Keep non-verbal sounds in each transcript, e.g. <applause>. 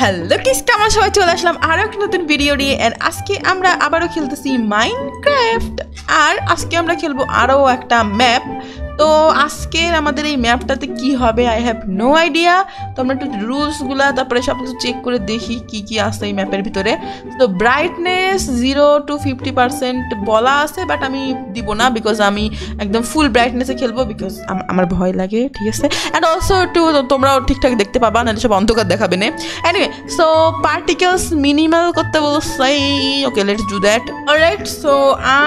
Hello kiss কেমন সবাই চলে আসলাম আরও একটা নতুন ভিডিও নিয়ে অ্যান্ড আজকে আমরা আবারও খেলতেছি মাইনক্রাফট আর আজকে আমরা খেলব আরও একটা ম্যাপ তো আজকের আমাদের এই ম্যাপটাতে কি হবে আই হ্যাভ নো আইডিয়া তো আমরা একটু রুলসগুলো, তারপরে সব কিছু চেক করে দেখি কি কি আছে এই ম্যাপের ভিতরে। তো brightness zero to fifty percent বলা আছে বাট আমি দিব না বিকজ আমি একদম ফুল ব্রাইটনেসে খেলব বিকজ আমার ভয় লাগে, ঠিক আছে? অ্যান্ড অলসো একটু তোমরাও ঠিকঠাক দেখতে পাবা, নাহলে সব অন্ধকার দেখাবে না। এনিওয়ে সো পার্টিকেলস মিনিমাল করতে বলছে okay let's do that alright so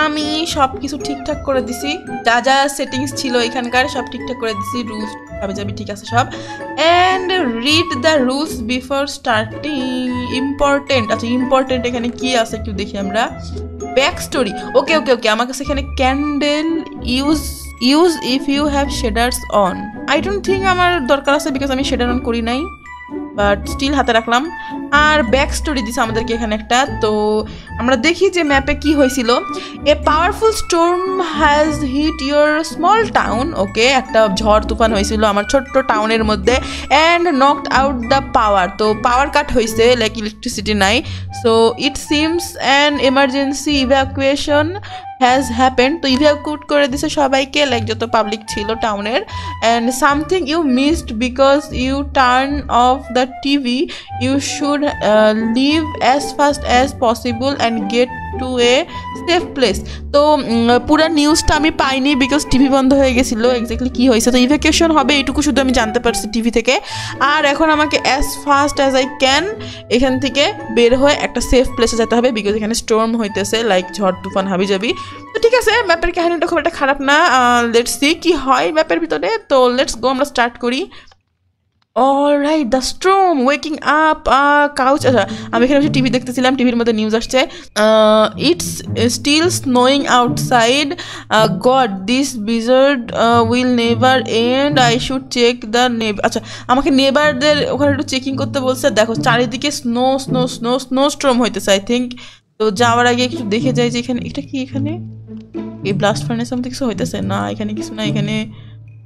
আমি সব কিছু ঠিকঠাক করে দিছি। যা যা সেটিংস ছিল এখানকার সব ঠিকঠাক করে দিছি, রুলস যাবে যাবে ঠিক আছে সব। And read the rules before starting important আচ্ছা ইম্পর্টেন্ট এখানে কি আছে একটু দেখি আমরা। ব্যাক স্টোরি ওকে ওকে ওকে আমার কাছে এখানে candle use use if you have shaders on I don't think আমার দরকার আছে বিকজ আমি শেডার অন করি নাই। বাট স্টিল হাতে রাখলাম। আর ব্যাক স্টোরি দিছে আমাদেরকে এখানে একটা। তো আমরা দেখি যে ম্যাপে কি হয়েছিল। A powerful storm has hit your small town okay একটা ঝড়, তুফান হয়েছিল আমার ছোট্ট টাউনের মধ্যে and knocked out the power তো পাওয়ার কাট হয়েছে লাইক ইলেকট্রিসিটি নাই। So it seems an emergency evacuation has happen তো কুট করে দিছে সবাইকে লাইক যত পাবলিক ছিল টাউনের and something you missed because you turn off the TV you should leave as fast as possible and get to a safe place তো পুরো নিউজটা আমি পাইনি বিকজ টিভি বন্ধ হয়ে গেছিল। এক্স্যাক্টলি কী হয়েছে? তো ইভ্যাকুয়েশন হবে এটুকু শুধু আমি জানতে পারছি টিভি থেকে। আর এখন আমাকে as fast as I can এখান থেকে বের হয়ে একটা সেফ প্লেসে যেতে হবে বিকজ এখানে স্টোর্ম হইতেছে লাইক ঝড়, তুফান হাবি যাবি তো ঠিক আছে ম্যাপের কাহিনীটা খুব একটা খারাপ না। লেটস সি কী হয় ম্যাপের ভিতরে। তো লেটস গো আমরা স্টার্ট করি। Alright the storm waking up couch আচ্ছা আমি এখানে বসে টিভি দেখতেছিলাম টিভির মধ্যে নিউজ আসছে। It's still snowing outside God this blizzard will never end I should check the নেভ আচ্ছা আমাকে নেবারদের ওখানে একটু চেকিং করতে বলছে, দেখো, চারিদিকে snow snow snow snow storm হইতেছে আই থিঙ্ক তো যাওয়ার আগে একটু দেখে যাই যে এখানে এটা কি এখানে? এই ব্লাস্ট ফার্নেস মধ্যে কিছু হইতেছে? না, এখানে কিছু না, এখানে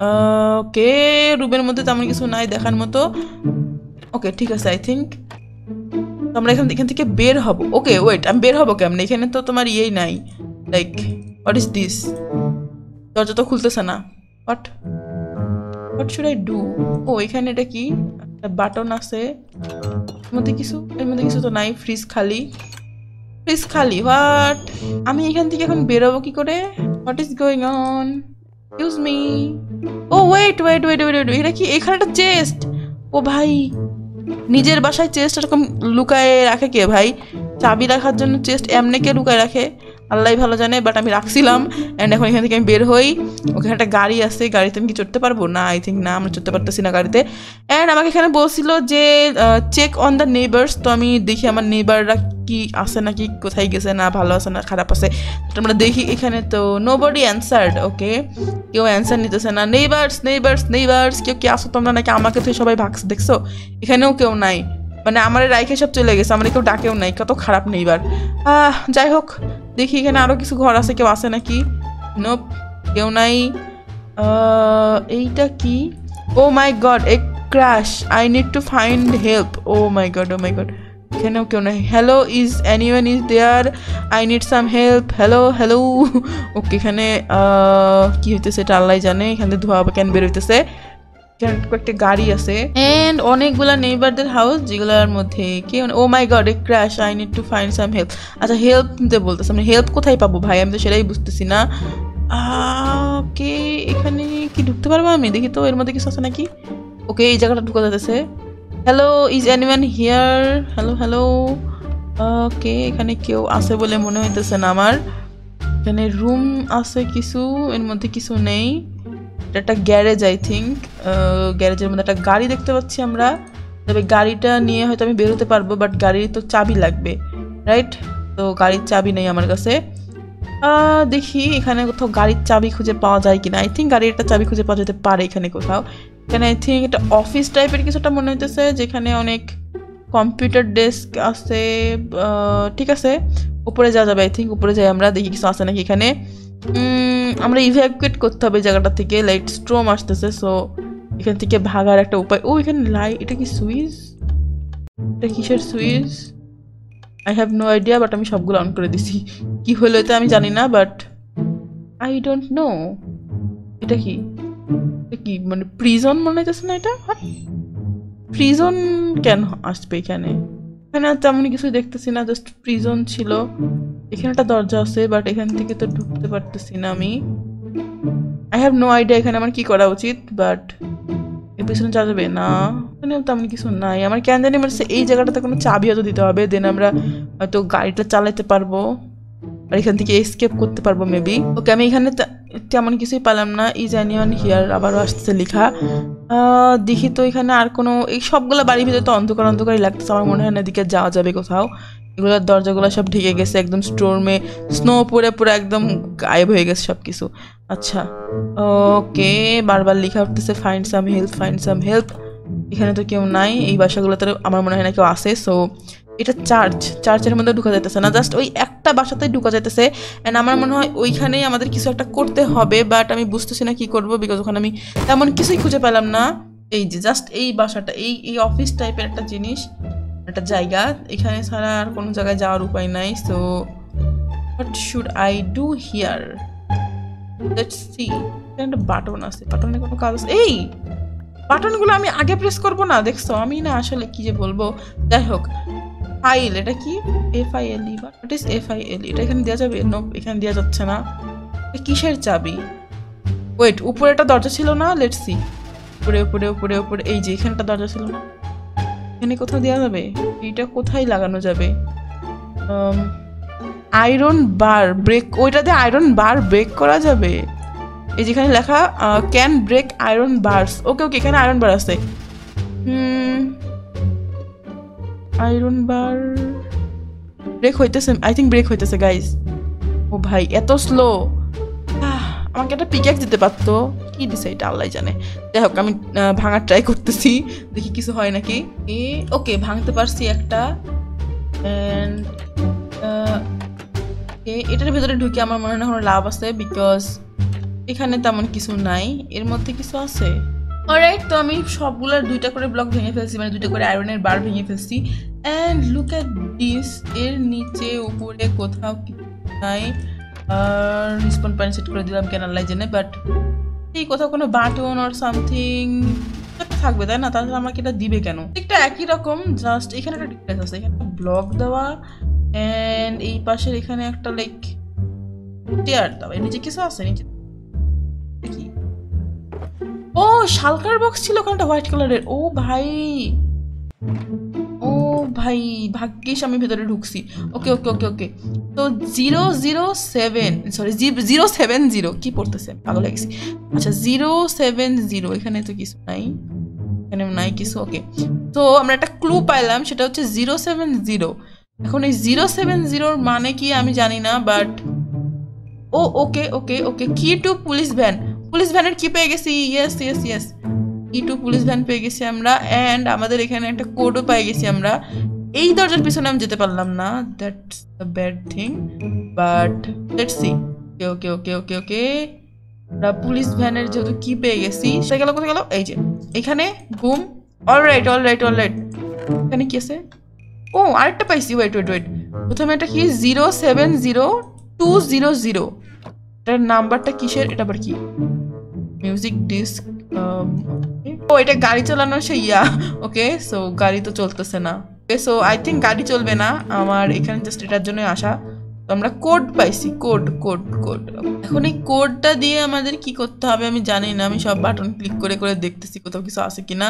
ওকে, রুমের মধ্যে তেমন কিছু নাই দেখার মতো। ওকে, ঠিক আছে আই থিঙ্ক আমরা এখান এখান থেকে বের হব। ওকে ওয়েট আমি বের হব কেমন? এখানে তো তোমার ইয়েই নাই। লাইক হোয়াট ইজ দিস দরজা তো খুলতেছে না। What what should I do ও, এখানে এটা কি? একটা বাটন আছে। এর মধ্যে কিছু এর মধ্যে কিছু তো নাই ফ্রিজ খালি। ফ্রিজ খালি হোয়াট আমি এখান থেকে এখন বেরোবো কি করে? What is going on use me O wait wait wait wait wait এটা কি এখানে একটা চেস্ট? ও ভাই, নিজের বাসায় চেস্ট এরকম লুকায়ে রাখে কে ভাই? চাবি রাখার জন্য চেস্ট এমনি কে লুকায় রাখে? আল্লাহ ভালো জানে বাট আমি রাখছিলাম অ্যান্ড এখন এখান থেকে আমি বের হই। ওখানে একটা গাড়ি আছে, গাড়িতে আমি কি চড়তে পারব? না আই থিঙ্ক না, আমরা চড়তে পারতেছি না গাড়িতে। অ্যান্ড আমাকে এখানে বলছিল যে চেক অন দ্য নেবার্স তো আমি দেখি আমার নেবাররা কি আছে নাকি, কোথায় গেছে না, ভালো আছে না, খারাপ আছে আমরা দেখি এখানে তো নো বডি অ্যান্সার্ড ওকে কেউ অ্যান্সার নিতেছে না নেইবার্স নেইবার্স নেইবার্স কেউ কি আসো তোমরা নাকি আমাকে তুই সবাই ভাগস দেখছ? এখানেও কেউ নাই মানে আমার রাইখে সব চলে গেছে, আমার কেউ ডাকেও নাই, কত খারাপ নেইবার যাই হোক, দেখি এখানে আরও কিছু ঘর আছে, কেউ আছে নাকি? নোপ কেউ নাই। এইটা কি? ও my God a crash I need to find help oh my God oh my God এখানেও কেউ নেই? Hello is anyone is there I need some help hello hello okay এখানে কি হইতেছে এটা আল্লাহ জানে। এখানে ধোয়া কেন বের হইতেছে? কয়েকটা গাড়ি আছে। অ্যান্ড অনেকগুলা নেইবারদের হাউস যেগুলোর মধ্যে কে ও my God a crash I need to find some help আচ্ছা হেল্প নিতে বলতেছে। আমি হেল্প কোথায় পাবো ভাই? আমি তো সেটাই বুঝতেছি না। ওকে এখানে কি ঢুকতে পারব আমি? দেখি তো, এর মধ্যে কিছু আছে নাকি? ওকে এই জায়গাটা ঢুকা যাচ্ছে hello is any man here hello hello okay এখানে কেউ আছে বলে মনে হইতেছে না আমার। এখানে রুম আছে কিছু, এর মধ্যে কিছু নেই। এটা একটা গ্যারেজ আই থিঙ্ক গ্যারেজের মধ্যে একটা গাড়ি দেখতে পাচ্ছি আমরা। তবে গাড়িটা নিয়ে হয়তো আমি বেরোতে পারব বাট গাড়ির তো চাবি লাগবে রাইট তো গাড়ির চাবি নেই আমার কাছে। দেখি এখানে কোথাও গাড়ির চাবি খুঁজে পাওয়া যায় কিনা। আই থিঙ্ক গাড়ির একটা চাবি খুঁজে পাওয়া যেতে পারে এখানে কোথাও। এখানে আই থিঙ্ক একটা অফিস টাইপের কিছুটা মনে হইতেছে, যেখানে অনেক কম্পিউটার ডেস্ক আছে ঠিক আছে, উপরে যাওয়া যাবে আই থিঙ্ক উপরে যাই আমরা, দেখি কিছু আছে নাকি এখানে। আমরা ইভ্যাকুয়েট করতে হবে জায়গাটা থেকে লাইট স্ট্রোম আসতেছে সো এখান থেকে ভাগার একটা উপায়। ও, এখানে লাই এটা কি সুইচ? এটা কিসের switch? I have no idea but আমি সবগুলো অন করে দিছি। কি হলো এটা আমি জানি না বাট আই ডোন্ট নো এটা কি? এটা কি মানে প্রিজন মনে হইতেছে না এটা? প্রিজন কেন আসবে এখানে? এখানে আর তেমন কিছু দেখতেছি না জাস্ট প্রিজন ছিল। এখানে একটা দরজা আছে বাট এখান থেকে তো ঢুকতে পারতেছি না আমি। আই হ্যাভ নো আইডিয়া এখানে আমার কি করা উচিত বাট এর পিছনে যাওয়া যাবে, না। এখানে তেমন কিছু নাই। আমার কেন জানি মনে এই জায়গাটাতে কোনো চাবি হয়তো দিতে হবে দেন আমরা হয়তো গাড়িটা চালাতে পারব, আর এখান থেকে এসকেপ করতে পারব মেবি ওকে আমি এখানে তেমন কিছুই পেলাম না ইজ অ্যানিওয়ান হিয়ার, আবারও আসতেছে লেখা। দেখি তো এখানে আর কোনো, এই সবগুলো বাড়ির ভিতরে তো অন্ধকার অন্ধকারই লাগতেছে, আমার মনে হয় না এদিকে যাওয়া যাবে কোথাও। এগুলোর দরজাগুলো সব ঢেকে গেছে, একদম স্টোরমে স্নো পরে পুরো একদম গায়েব হয়ে গেছে সব কিছু আচ্ছা ওকে, বারবার লেখা উঠতেছে find some help find some help এখানে তো কেউ নাই, এই বাসাগুলোতে আমার মনে হয় না কেউ আসে সো এটা চার্চ, চার্চের মধ্যে ঢুকা যাইতেছে না। জাস্ট ওই একটা বাসাতেই ঢুকা যাইতেছে। অ্যান্ড আমার মনে হয় ওইখানেই আমাদের কিছু একটা করতে হবে বাট আমি বুঝতেছি না কি করব বিকজ ওখানে আমি তেমন কিছুই খুঁজে পেলাম না। এই যে জাস্ট এই বাসাটা, এই এই অফিস টাইপের একটা জিনিস, একটা জায়গা। এখানে ছাড়া আর কোনো জায়গায় যাওয়ার উপায় নাই so what should I do here see একটা বাটন আছে। বাটনে কোনো কাজ এই বাটনগুলো আমি আগে প্রেস করব না, দেখছ? আমি না আসলে কি যে বলব? যাই হোক ফাইল এটা কি? F I L E what is F I L এটা এখানে দেওয়া যাবে? নো এখানে দেওয়া যাচ্ছে না। কিসের চাবি? ওয়েট উপরে একটা দরজা ছিল না? লেটস সি উপরে উপরে উপরে উপরে। এই যে, এখানটা দরজা ছিল না। এখানে কোথাও দেওয়া যাবে? এইটা কোথায় লাগানো যাবে? আয়রন বার ব্রেক ওইটাতে আয়রন বার ব্রেক করা যাবে। এই যেখানে লেখা can break iron bars okay okay এখানে আয়রন বার আছে। আয়রন বার ব্রেক হইতেছে আই থিঙ্ক ব্রেক হইতেছে গাইজ ও ভাই, এত স্লো আমাকে একটা পিকেক দিতে পারতো। কি দিছে এটা, আল্লাহ জানে। যাই হোক, আমি ভাঙার ট্রাই করতেছি। দেখি কিছু হয় নাকি। ওকে ভাঙতে পারছি একটা। এটার ভেতরে ঢুকে আমার মনে হয় কোনো লাভ আছে বিকজ এখানে তেমন কিছু নাই। এর মধ্যে কিছু আছে? অলরাইট তো আমি সবগুলোর দুইটা করে ব্লক ভেঙে ফেলছি মানে দুইটা করে আয়রনের বার ভেঙে ফেলছি। অ্যান্ড লুক অ্যাট দিস এর নিচে, উপরে কোথাও নাই। আর রিসপন্ড পয়েন্ট সেট করে দিলাম কেন আল্লাহ জেনে বাট এই কোথাও কোনো বাটন অর সামথিং থাকবে, তাই না? তাহলে আমাকে এটা দিবে কেন? একটা একই রকম জাস্ট এখানে একটা ডিফারেন্স আছে। এখানে ব্লক দেওয়া অ্যান্ড এই পাশের এখানে একটা লাইক চেয়ার দেওয়া। এর নিচে কিছু আছে? নিচে ও, শালকার বক্স ছিল ওখানটা হোয়াইট কালারের ও ভাই। ও ভাই, ভাগ্যিস আমি ভেতরে ঢুকছি। ওকে ওকে ওকে ওকে তো zero zero seven sorry zero seven zero কি পড়তেছে? পাগল হয়ে আচ্ছা জিরো সেভেন জিরো এখানে তো কিছু নাই। এখানে নাই কিছু ওকে তো আমরা একটা ক্লু পাইলাম, সেটা হচ্ছে জিরো সেভেন জিরো এখন এই জিরো সেভেন জিরোর মানে কি আমি জানি না বাট ও ওকে ওকে ওকে কি টু পুলিশ ভ্যান পুলিশ ভ্যানের কি পেয়ে গেছি ইয়েস ইয়েস ইয়েস কি টু পুলিশ ভ্যান পেয়ে গেছি আমরা অ্যান্ড আমাদের এখানে একটা কোডও পেয়ে গেছি আমরা। এই দরজার পিছনে আমি যেতে পারলাম না that's the bad thing but let's see okay okay okay okay okay আমরা পুলিশ ভ্যানের যেহেতু কি পেয়ে গেছি সে গেল, কোথায় গেল? এই যে, এখানে ঘুম all right all right all right এখানে কি আছে? ও, আরেকটা পাইছি ওয়েট ওয়েট ওয়েট প্রথমে এটা কি? Zero seven zero two zero zero এটার নাম্বারটা কিসের? এটা আবার কি? মিউজিক ডিস্ক ও, এটা গাড়ি চালানোর সেই ইয়া। ওকে সো গাড়ি তো চলতেছে না। সো আই থিঙ্ক গাড়ি চলবে না। আমার এখানে জাস্ট এটার জন্য আসা। তো আমরা কোড পাইছি। কোড কোড কোড এখন এই কোডটা দিয়ে আমাদের কি করতে হবে আমি জানি না। আমি সব বাটন ক্লিক করে করে দেখতেছি কোথাও কিছু আছে কিনা।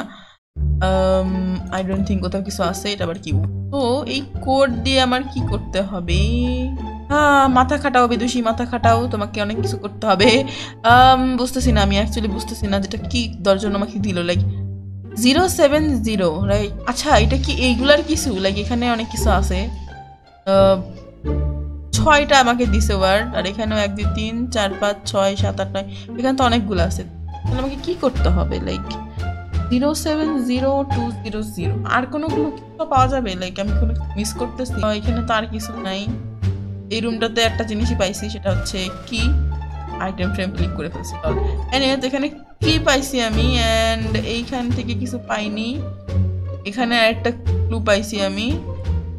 আই ডোন্ট থিঙ্ক কোথাও কিছু আছে। এটা আবার কি? তো এই কোড দিয়ে আমার কি করতে হবে? মাথা খাটাও, বিদুষী, মাথা খাটাও, তোমাকে অনেক কিছু করতে হবে। বুঝতেছি না, আমি অ্যাকচুয়ালি বুঝতেছি না যেটা কি দর্জন আমাকে দিল like zero seven zero right আচ্ছা এটা কি এইগুলার কিছু? লাইক এখানে অনেক কিছু আছে। ছয়টা আমাকে দিছে ওয়ার্ড, আর এখানেও এক, দুই, তিন, চার, পাঁচ, ছয়, সাত, আট, নয়, এখানে তো অনেকগুলো আছে। তাহলে আমাকে কি করতে হবে like zero seven zero two zero zero আর কোনো কোনো কিছু পাওয়া যাবে? লাইক আমি কোনো মিস করতেছি। এখানে তো আর কিছু নাই। রুমটাতে একটা জিনিসই পাইছি, সেটা হচ্ছে কি আইটেম ফ্রেম ক্লিক করে ফেলছি। এনিওয়ে তো এখানে কি পাইছি আমি অ্যান্ড এইখান থেকে কিছু পাইনি। এখানে আরেকটা ক্লু পাইছি আমি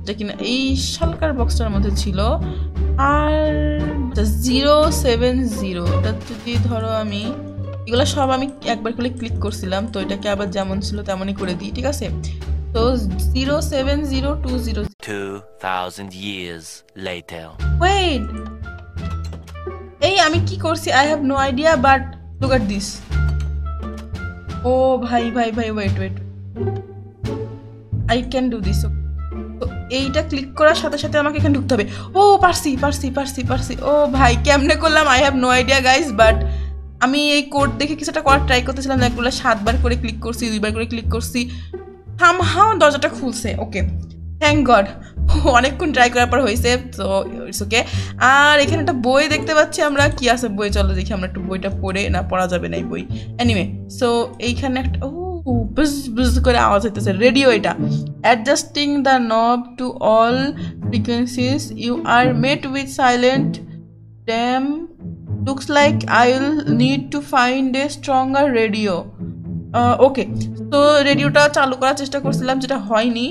যেটা কিনা এই শালকার বক্সটার মধ্যে ছিল আর জিরো সেভেন জিরো এটা যদি ধরো আমি, এগুলো সব আমি একবার করে ক্লিক করছিলাম, তো এটাকে আবার যেমন ছিল তেমনই করে দিই, ঠিক আছে? তো zero seven zero two zero 2,000 years later. Wait এই আমি কি করছি? I have no idea but look at this ও ভাই ভাই ভাই wait wait I can do this তো এইটা ক্লিক করার সাথে সাথে আমাকে এখানে ঢুকতে হবে। ও পারছি পারছি পারছি পারছি। ও ভাই কেমনে করলাম? I have no idea guys but আমি এই কোড দেখে কিছুটা করার ট্রাই করতেছিলাম। একগুলো সাতবার করে ক্লিক করছি দুইবার করে ক্লিক করছি। হামহাও দরজাটা খুলছে ওকে থ্যাংক গড অনেকক্ষণ ট্রাই করার পর হয়েছে তো ইটস ওকে আর এখানে একটা বই দেখতে পাচ্ছি আমরা, কি আছে বই, চলো দেখি আমরা একটু বইটা পড়ে, না পড়া যাবে না এই বই. এনিওয়ে সো এইখানে একটা ও বুজ বুজ করে আওয়াজ হইতেছে রেডিও এটা. Adjusting the knob to all frequencies you are met with silent damn looks like I will need to find a stronger radio okay তো রেডিওটা চালু করার চেষ্টা করছিলাম, যেটা হয়নি।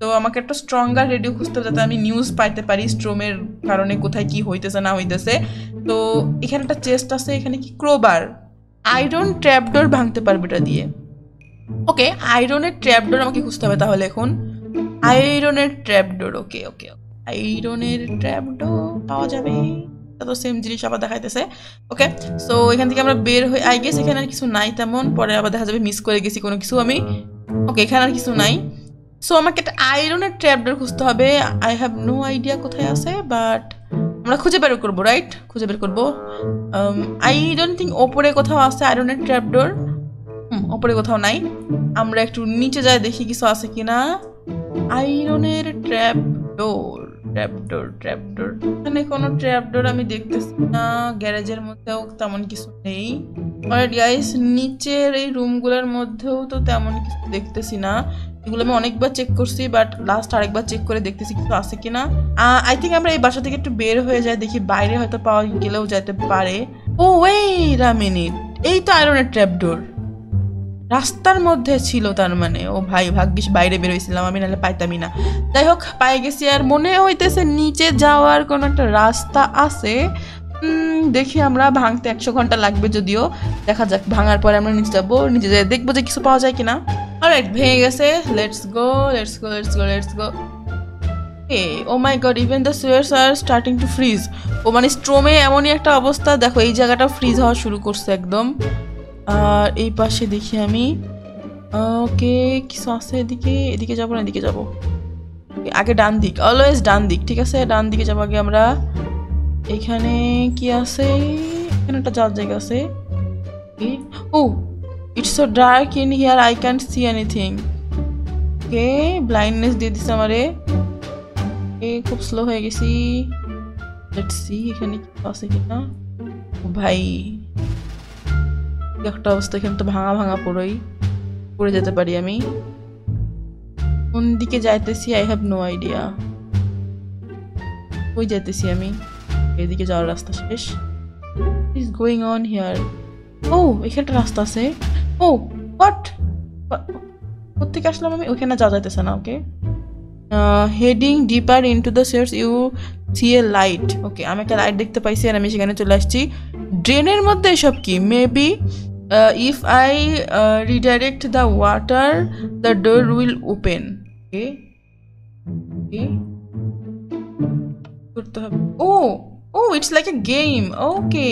তো আমাকে একটা স্ট্রঙ্গার রেডিও খুঁজতে হবে, যাতে আমি নিউজ পাইতে পারি স্ট্রোমের কারণে কোথায় কি হইতেছে, না হইতেছে। তো এখানে একটা চেস্ট আছে, এখানে কি? ক্রোবার আয়রন ট্র্যাপডোর ভাঙতে পারবে এটা দিয়ে। ওকে আয়রনের ট্র্যাপডোর আমাকে খুঁজতে হবে তাহলে এখন। আয়রনের ট্র্যাপডোর ওকে ওকে আয়রনের ট্র্যাপডোর পাওয়া যাবে। তো সেম জিনিস আবার দেখাইতেছে। ওকে সো এখান থেকে আমরা বের হয়ে আই গেছি এখানে আর কিছু নাই তেমন। পরে আবার দেখা যাবে মিস করে গেছি কোনো কিছু আমি। ওকে এখানে আর কিছু নাই। সো আমাকে একটা আয়রনের ট্র্যাপডোর খুঁজতে হবে। আই হ্যাভ নো আইডিয়া কোথায় আছে বাট আমরা খুঁজে বের করব রাইট খুঁজে বের করব। আই ডোন্ট থিঙ্ক ওপরে কোথাও আছে আয়রনের ট্র্যাপডোর ওপরে কোথাও নাই। আমরা একটু নিচে যাই দেখি কিছু আছে কিনা। আয়রনের ট্র্যাপডোর ট্র্যাপডোর ট্র্যাপডোর এখানে কোনো ট্র্যাপডোর আমি দেখতেছি না। গ্যারেজের মধ্যেও তেমন কিছু নেই। অলরেডি গাইস নিচের এই রুমগুলোর মধ্যেও তো তেমন কিছু দেখতেছি না। এগুলো আমি অনেকবার চেক করছি বাট লাস্ট আরেকবার চেক করে দেখতেছি কিছু আছে কিনা। আই থিঙ্ক আমরা এই বাসা থেকে একটু বের হয়ে যাই, দেখি বাইরে হয়তো পাওয়া গেলেও যেতে পারে। ও ওয়েট আ মিনিট এই তো আয়রনের ট্র্যাপডোর রাস্তার মধ্যে ছিল তার মানে ও ভাই, ভাগ্যিস বাইরে বেরোইছিলাম আমি নাহলে পাইতামই না। যাই হোক পাই গেছি আর মনে হইতেছে নিচে যাওয়ার কোনো একটা রাস্তা আছে। দেখি আমরা ভাঙতে একশো ঘণ্টা লাগবে যদিও। দেখা যাক, ভাঙার পরে আমরা নিচে যাব। নিচে যাই দেখব যে কিছু পাওয়া যায় কিনা। আর অলরাইট ভেঙে গেছে। Let's go let's go let's go let's go oh my God even the sewers are starting to freeze ও মানে স্ট্রোমে এমনই একটা অবস্থা। দেখো, এই জায়গাটা ফ্রিজ হওয়া শুরু করছে একদম। আর এই পাশে দেখি আমি। ওকে, কিছু আছে এদিকে? এদিকে যাব না, এদিকে যাব। আগে ডান দিক। অলওয়েজ ডান দিক, ঠিক আছে? ডান দিকে যাব আগে আমরা। এখানে কি আছে? এখানে একটা যাওয়ার জায়গা আছে। ও it's so dark in here I can't see anything okay blindness দিয়ে দিছে আমারে। এ খুব স্লো হয়ে গেছি। লেটস সি এখানে কি আছে কিনা? ভাই। একটা অবস্থা এখানে তো ভাঙা ভাঙা পুরোই। পড়ে যেতে পারি আমি। কোন দিকে যাইতেছি আই হ্যাভ নো আইডিয়া কই যাইতেছি আমি? এদিকে যাওয়ার রাস্তা শেষ। ইজ গোয়িং অন হিয়ার ও, এখানে একটা রাস্তা আছে। ও হোয়াট কোথেকে আসলাম আমি? ওখানে যাওয়া যাইতেছে না okay heading deeper into the sewers you see a light okay আমি একটা লাইট দেখতে পাইছি আর আমি সেখানে চলে আসছি। ড্রেনের মধ্যে এসব কি? Maybe if I redirect the water the door will open okay okay করতে হবে oh O it's like a game okay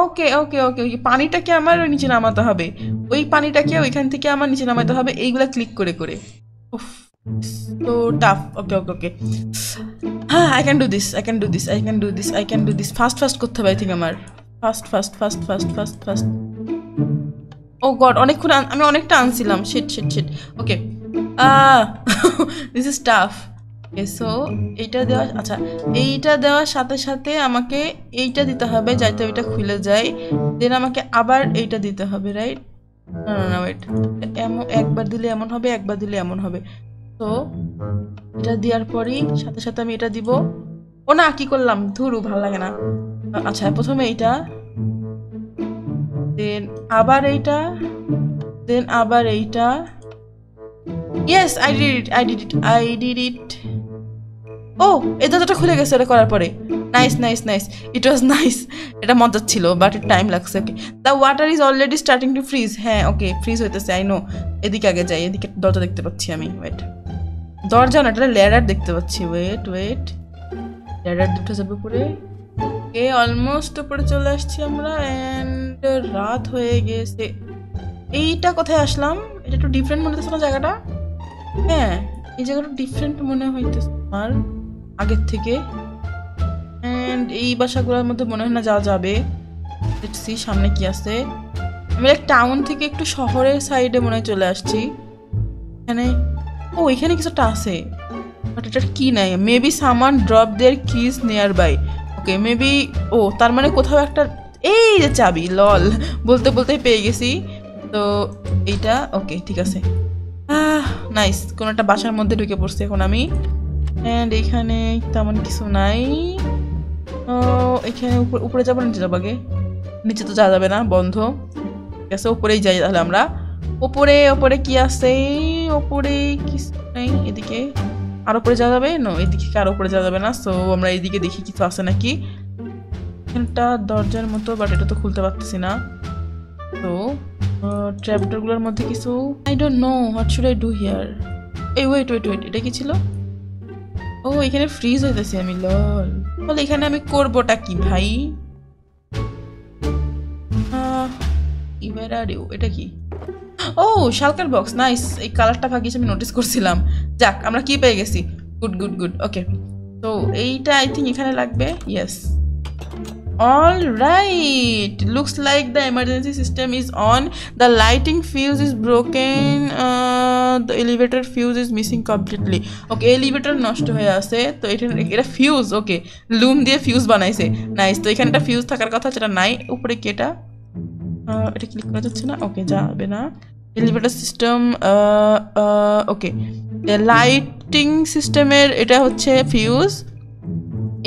okay okay okay ওই পানিটাকে আমার নিচে নামাতে হবে। ওই পানিটাকে ওইখান থেকে আমার নিচে নামাতে হবে। এইগুলা ক্লিক করে করে। তো টাফ ওকে ওকে ওকে হ্যাঁ I can do this I can do this I can do this I can do this fast fast করতে হবে আই থিঙ্ক আমার। Fast fast fast fast fast fast oh God অনেকক্ষণ আমি অনেকটা আনছিলাম। Shit shit shit okay this is tough okay so এইটা দেওয়া আচ্ছা এইটা দেওয়ার সাথে সাথে আমাকে এইটা দিতে হবে যাতে ওইটা খুলে যায়। দেন আমাকে আবার এইটা দিতে হবে রাইট না না না ওয়েট এমন একবার দিলে এমন হবে, একবার দিলে এমন হবে। তো এটা দেওয়ার পরেই সাথে সাথে আমি এটা দিব। ও না, কি করলাম? ধুরু ভালো লাগে না। আচ্ছা প্রথমে এইটা দেন আবার এইটা দেন আবার এইটা। Yes I did it I did it I did it ও, এই দরজাটা খুলে গেছে এটা করার পরে। Nice nice nice it was nice এটা মজার ছিল বাট টাইম লাগছে okay the water is already starting to freeze হ্যাঁ ওকে ফ্রিজ হইতেছে আই নো এদিকে আগে যাই, এদিকে দরজা দেখতে পাচ্ছি আমি ওয়েট দরজা না, এটা ল্যাডার দেখতে পাচ্ছি ওয়েট ওয়েট ল্যাডার দুটো যাবে উপরে। ওকে অলমোস্ট উপরে চলে আসছি আমরা অ্যান্ড রাত হয়ে গেছে। এইটা কোথায় আসলাম? এটা একটু ডিফারেন্ট মনে হচ্ছে না জায়গাটা? হ্যাঁ এই জায়গাটা ডিফারেন্ট মনে হইতেছে আমার আগের থেকে। অ্যান্ড এই বাসাগুলোর মধ্যে মনে হয় না যাওয়া যাবে। দেখছি সামনে কি আছে? আমি এক টাউন থেকে একটু শহরের সাইডে মনে হয় চলে আসছি। এখানে, ও, এখানে কিছুটা আছে। বাট এটার কি নাই? Maybe someone drop their keys nearby okay maybe ও তার মানে কোথাও একটা, এই যে চাবি লল বলতে বলতে পেয়ে গেছি। তো এইটা ওকে ঠিক আছে। নাইস কোনো একটা বাসার মধ্যে ঢুকে পড়ছি এখন আমি। অ্যান্ড এখানে তেমন কিছু নাই। ও এখানে উপরে উপরে যাব, নিচে যাব আগে। নিচে তো যাওয়া যাবে না, বন্ধ। ঠিক আছে, উপরেই যাই তাহলে আমরা। ওপরে ওপরে কি আছে? ওপরে কিছু নাই, এদিকে। আর উপরে যাওয়া যাবে? নো এদিকে কার উপরে যাওয়া যাবে না। সো আমরা এদিকে দেখি কিছু আছে নাকি। এখানটা দরজার মতো বাট এটা তো খুলতে পারতেছি না। তো ট্র্যাপডোরগুলোর মধ্যে কিছু I don't know what should I do here এই ওয়েট ওয়েট ওয়েট এটা কি ছিল? ও, এখানে ফ্রিজ হইতেছে আমি লল বলে এখানে আমি করবোটা কি, ভাই? ইভার আর এটা কি? ও, শালকার বক্স নাইস এই কালারটা ভাগিয়েছে আমি নোটিস করছিলাম। যাক, আমরা কি পেয়ে গেছি? গুড গুড গুড ওকে তো এইটা আই থিঙ্ক এখানে লাগবে? Yes all right looks like the emergency system is on the lighting fuse is broken. The the fuse fuse missing completely okay elevator নষ্ট হয়ে আছে। তো এটা এটা ফিউজ ওকে লুম দিয়ে ফিউজ বানাইছে। নাইস তো এখানে একটা ফিউজ থাকার কথা যেটা নাই, উপরে কি এটা? এটা ক্লিক করা যাচ্ছে না? ওকে যাবে না। এলিভেটর সিস্টেম ওকে লাইটিং সিস্টেমের এটা হচ্ছে ফিউজ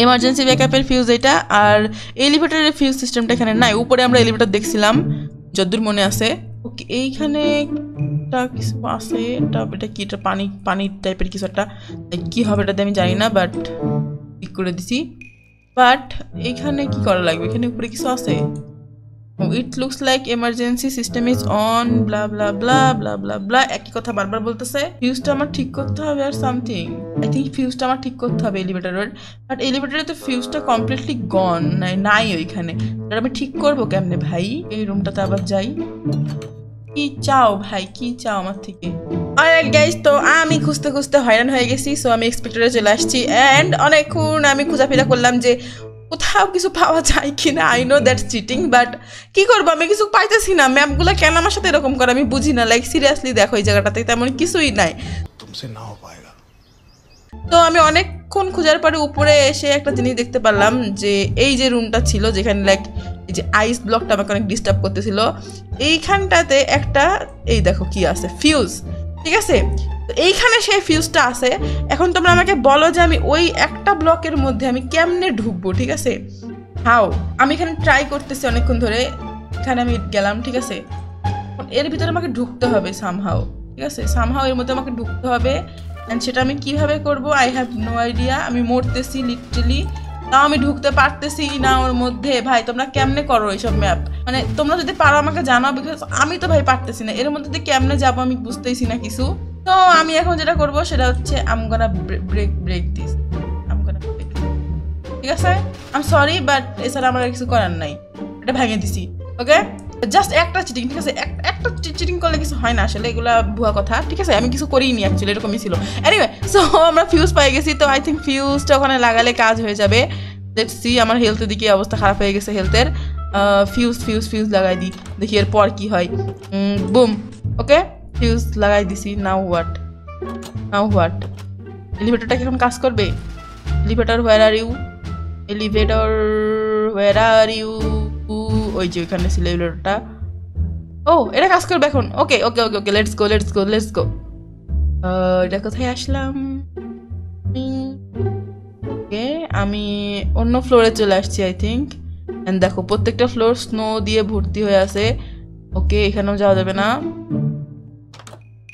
এমার্জেন্সি ব্যাকআপের ফিউজ এটা, আর এলিভেটরের ফিউজ সিস্টেমটা এখানে নাই। উপরে আমরা এলিভেটর দেখছিলাম, যদ্দূর মনে আছে। ওকে এইখানে কিছু আছে, এটা এটা কি, এটা পানি পানি টাইপের কিছু একটা। কি হবে এটাতে আমি জানি না বাট ঠিক করে দিছি। বাট এখানে কি করা লাগবে? এখানে উপরে কিছু আছে? It looks like emergency system is on blah blah blah blah blah blah একই কথা বারবার বলতেছে। ফিউজটা আমার ঠিক করতে হবে আর সামথিং আই থিঙ্ক ফিউজটা আমার ঠিক করতে হবে এলিভেটরের বাট এলিভেটরে তো ফিউজটা কমপ্লিটলি গন নাই নাই ওইখানে। আমি ঠিক করব কেমনে ভাই? এই রুমটাতে আবার যাই। কি চাও ভাই? কি চাও আমার থেকে? অলরাইট গাইজ তো আমি খুঁজতে খুঁজতে হয়রান হয়ে গেছি। সো আমি এক্সপেক্টরে চলে আসছি। অ্যান্ড অনেকক্ষণ আমি খোঁজাফেরা করলাম যে কোথাও কিছু পাওয়া যায় কি না I know that cheating but কি করব? আমি কিছু পাইতেছি না। ম্যাপগুলো কেন আমার সাথে এরকম করে? আমি বুঝি না। লাইক সিরিয়াসলি দেখো এই জায়গাটাতে তেমন কিছুই নাই। তো আমি অনেকক্ষণ খোঁজার পরে উপরে এসে একটা জিনিস দেখতে পারলাম যে এই যে রুমটা ছিল যেখানে লাইক এই যে আইস ব্লকটা আমাকে অনেক ডিস্টার্ব করতেছিল এইখানটাতে একটা এই দেখো কি আছে ফিউজ ঠিক আছে? তো এইখানে সেই ফিউজটা আছে। এখন তোমরা আমাকে বলো যে আমি ওই একটা ব্লকের মধ্যে আমি কেমনে ঢুকবো, ঠিক আছে? হাও, আমি এখানে ট্রাই করতেছি অনেকক্ষণ ধরে। এখানে আমি গেলাম, ঠিক আছে? এর ভিতরে আমাকে ঢুকতে হবে সামহাও ঠিক আছে? সামহাও এর মধ্যে আমাকে ঢুকতে হবে। অ্যান্ড সেটা আমি কীভাবে করব? আই হ্যাভ নো আইডিয়া আমি মরতেছি লিটারালি তাও আমি ঢুকতে পারতেছি না ওর মধ্যে। ভাই, তোমরা কেমনে করো এইসব ম্যাপ মানে তোমরা যদি পারো আমাকে জানাও বিকজ আমি তো ভাই পারতেছি না। এর মধ্যে কেমনে যাব আমি বুঝতেইছি না কিছু। তো আমি এখন যেটা করব সেটা হচ্ছে I'm gonna break break this I'm gonna ঠিক আছে? আম সরি বাট এছাড়া আমার কিছু করার নাই। এটা ভেঙে দিছি ওকে জাস্ট একটা চিটিং ঠিক আছে? এক- একটা চিটিং করলে কিছু হয় না আসলে, এগুলা ভুয়া কথা, ঠিক আছে? আমি কিছু করিনি অ্যাকচুয়ালি এরকমই ছিল। এনিওয়ে সো <laughs> আমরা ফিউজ পাই গেছি, তো আই থিঙ্ক ফিউজটা ওখানে লাগালে কাজ হয়ে যাবে। লেটস সি আমার হেলথের দিকে অবস্থা খারাপ হয়ে গেছে হেলথের ফিউজ ফিউজ ফিউজ লাগাই দিই, দেখি এরপর কি হয়। বুম ওকে ফিউজ লাগাই দিছি নাও হোয়াট নাও হোয়াট এলিভেটরটা কি এখন কাজ করবে? Elevator where are you elevator where are you ওই যে ওইখানে ছিল এলিভেটরটা ও, এটা কাজ করবে এখন। Okay okay okay okay let's go let's go let's go এটা কোথায় আসলাম? ওকে আমি অন্য ফ্লোরে চলে আসছি আই থিঙ্ক দেখো, প্রত্যেকটা ফ্লোর স্নো দিয়ে ভর্তি হয়ে আছে। ওকে এখানেও যাওয়া যাবে না।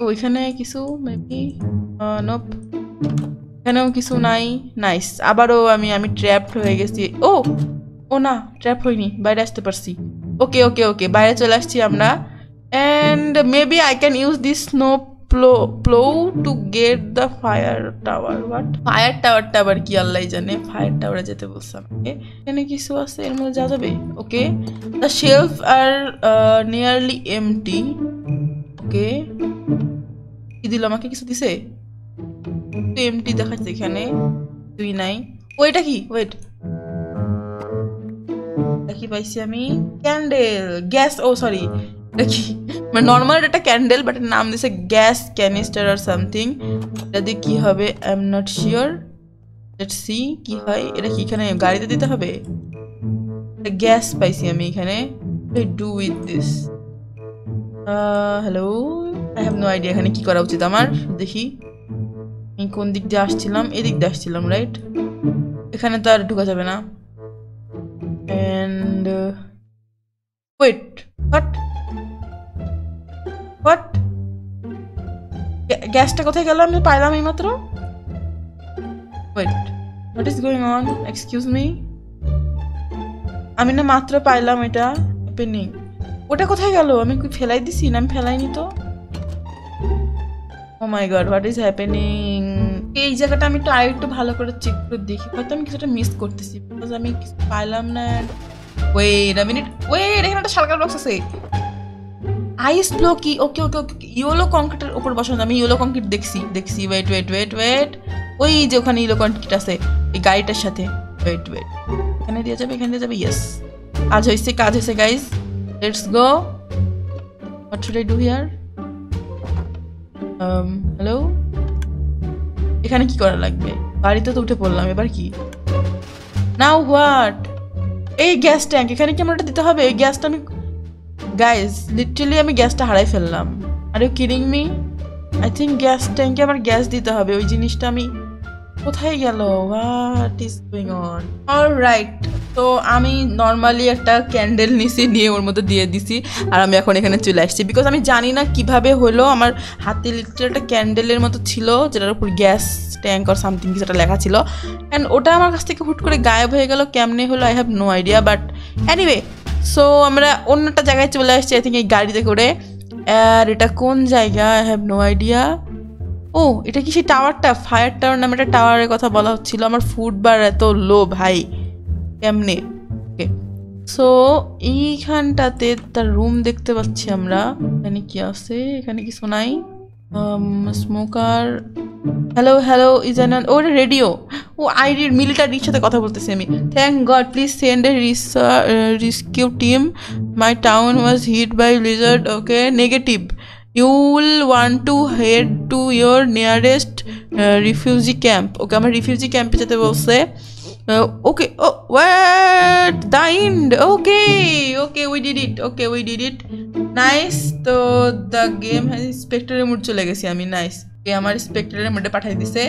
ওইখানে কিছু মেবি নোপ এখানেও কিছু নাই নাইস আবারও আমি আমি ট্র্যাপড হয়ে গেছি। ও ও না ট্র্যাপ হইনি, বাইরে আসতে পারছি। ওকে ওকে ওকে বাইরে চলে আসছি আমরা। And maybe I can use this snow plow plow to get the fire tower what fire টাওয়ারটা আবার কি আল্লাহ জানে? ফায়ার টাওয়ারে যেতে বলছে আমাকে। এখানে কিছু আছে, এর মধ্যে যাওয়া যাবে। Okay the shelf are nearly empty okay কি দিল আমাকে কিছু দিছে? তো এমটি দেখাচ্ছে এখানে? তুই নাই? ওইটা কি? ওয়েট কি পাইছি আমি। ক্যান্ডেল গ্যাস ও সরি কি? মানে নর্মাল একটা ক্যান্ডেল বাট নাম দিছে গ্যাস ক্যানিস্টার আর সামথিং এটা দিয়ে কি হবে? I am not sure let see কি হয়? এটা কি এখানে গাড়িতে দিতে হবে? গ্যাস পাইছি আমি এখানে। Do with this hello I have no idea এখানে কি করা উচিত আমার? দেখি। আমি কোন দিক দিয়ে আসছিলাম? এদিক দিয়ে আসছিলাম রাইট এখানে তো আর ঢোকা যাবে না। অ্যান্ড ওয়েট হোয়াট হোয়াট গ্যাসটা কোথায় গেল? আমি পাইলাম এই মাত্র wait what is going on excuse me আমি না মাত্র পাইলাম এটা। হ্যাপেনিং ওটা কোথায় গেল? আমি কি ফেলাই দিছি? না, আমি ফেলাইনি তো। ও my God what is happening এই জায়গাটা আমি একটু আরেকটু ভালো করে চেক করে দেখি। হয়তো আমি কিছুটা মিস করতেছি বিকজ আমি কিছু পাইলাম না। ওয়েট আ মিনিট ওয়েট এখানে একটা সার্কাল বক্স আছে। আইস ব্লক কি? ওকে ওকে ওকে ইয়েলো কংক্রিটের উপর বসানো আমি ইয়েলো কংক্রিট দেখছি দেখছি। ওয়েট ওয়েট ওয়েট ওয়েট ওই যে ওখানে ইয়েলো কংক্রিট আছে, এই গাড়িটার সাথে। ওয়েট ওয়েট এখানে দিয়ে যাবে, এখানে দিয়ে যাবে ইয়েস কাজ হয়েছে কাজ হয়েছে guys let's go what should I do here hello এখানে কি করা লাগবে? বাড়িতে তো উঠে পড়লাম, এবার কি? নাও হোয়াট এই গ্যাস ট্যাঙ্ক, এখানে কি আমার এটা দিতে হবে? এই গ্যাসটা আমি গাইজ লিটারালি আমি গ্যাসটা হারাই ফেললাম। Are you kidding me I think gas ট্যাঙ্কে আমার গ্যাস দিতে হবে, ওই জিনিসটা আমি কোথায় গেল? What is going on all right তো আমি নর্মালি একটা ক্যান্ডেল নিছি, নিয়ে ওর মধ্যে দিয়ে দিছি। আর আমি এখন এখানে চলে আসছি। বিকজ আমি জানি না কীভাবে হলো, আমার হাতে লিটার একটা ক্যান্ডেলের মতো ছিল, যেটার উপর গ্যাস ট্যাঙ্ক আর সামথিং কিছু একটা লেখা ছিল। অ্যান্ড ওটা আমার কাছ থেকে হুট করে গায়েব হয়ে গেল, কেমনে হলো I have no idea but anyway so আমরা অন্য একটা জায়গায় চলে আসছি আই থিঙ্ক এই গাড়িতে করে। আর এটা কোন জায়গা? আই হ্যাভ নো আইডিয়া ও, এটা কি সেই টাওয়ারটা ফায়ার টাওয়ার নামে একটা টাওয়ারের কথা বলা হচ্ছিল। আমার ফুড বার এত লো ভাই। কেমনে? ওকে সো এইখানটাতে তার রুম দেখতে পাচ্ছি আমরা। এখানে কি আছে? এখানে কিছু নাই। Smoker hello hello is an O radio ও আইডির মিলিটারির সাথে কথা বলতেছি আমি। Thank God please send a rescue team my town was hit by blizzard okay negative you will want to head to your nearest refugee camp okay আমার refugee ক্যাম্পে যেতে বলছে। Okay oh what the end okay okay we did it okay we did it nice তো the game স্পেক্টরের mood চলে গেছি আমি nice okay আমার স্পেক্টরের মুডে পাঠাই দিছে।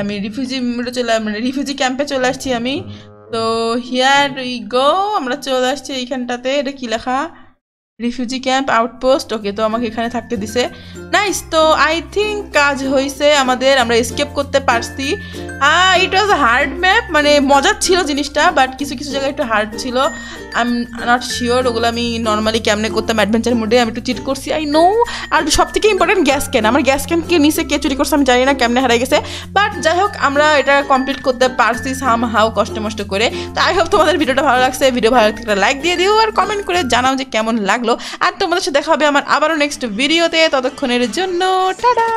আমি রিফিউজি মুডে চলে মানে রিফিউজি ক্যাম্পে চলে আসছি আমি। তো হিয়ার উই গো আমরা চলে আসছি এইখানটাতে। এটা কি লেখা? রিফিউজি ক্যাম্প আউটপোস্ট ওকে তো আমাকে এখানে থাকতে দিছে। নাইস তো আই থিঙ্ক কাজ হয়েছে আমাদের, আমরা এসকেপ করতে পারছি। ইট ওয়াজ হার্ড ম্যাপ মানে মজার ছিল জিনিসটা বাট কিছু কিছু জায়গায় একটু হার্ড ছিল। আই এম নট শিওর ওগুলো আমি নর্মালি কেমনে করতাম অ্যাডভেঞ্চার মোডে আমি একটু চিট করছি আই নো আর সব থেকে ইম্পর্টেন্ট গ্যাস ক্যান আমার গ্যাস ক্যান কে নিচে কে চুরি করছে আমি জানি না কেমনে হারাই গেছে। বাট যাই হোক, আমরা এটা কমপ্লিট করতে পারছি সাম হাও কষ্ট মষ্ট করে। তো আই হোপ তোমাদের ভিডিওটা ভালো লাগছে, ভিডিও ভালো লাগছে একটা লাইক দিয়ে দিও আর কমেন্ট করে জানাও যে কেমন লাগল। আর তোমাদের সাথে দেখা হবে আমার আবারও নেক্সট ভিডিওতে ততক্ষণের জন্য টাটা!